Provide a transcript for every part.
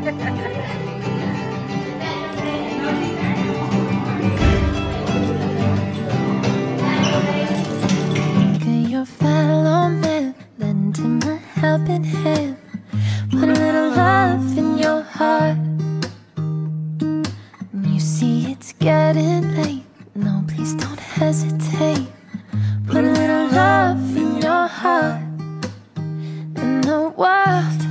Of your fellow man, lend him a helping hand. Put a little love in your heart. When you see it's getting late, no, please don't hesitate. Put a little love in your heart, and the world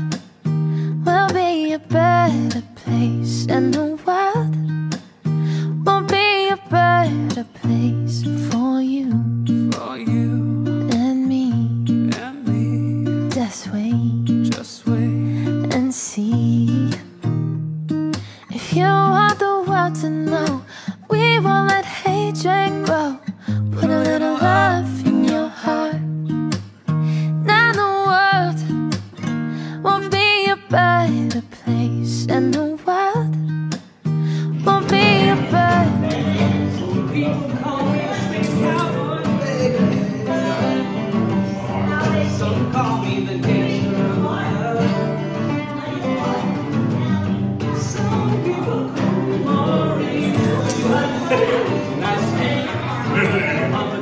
Just wait, just wait and see. If you want the world to know, we won't let hatred grow. Put a little love in your heart. Now the world won't be a better place, and the world won't be a better place. nice you.